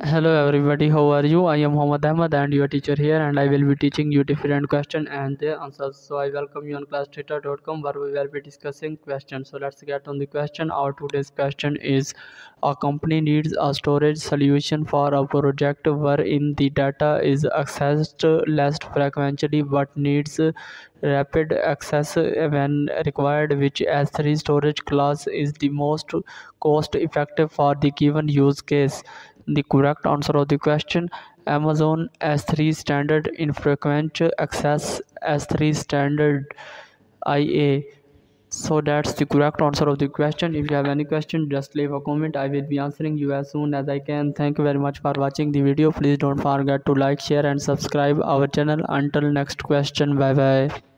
hello everybody. How are you? I am Muhammad Ahmad and your teacher here and i will be teaching you different question and their answers. So i welcome you on classtheta.com where we will be discussing questions. So let's get on the question. Our today's question is a company needs a storage solution for a project wherein the data is accessed less frequently but needs rapid access when required which s3 storage class is the most cost effective for the given use case. The correct answer of the question Amazon S3 standard infrequent access S3 standard IA so that's the correct answer of the question. If you have any question just leave a comment. I will be answering you as soon as i can. Thank you very much for watching the video. Please don't forget to like share and subscribe our channel. Until next question. Bye bye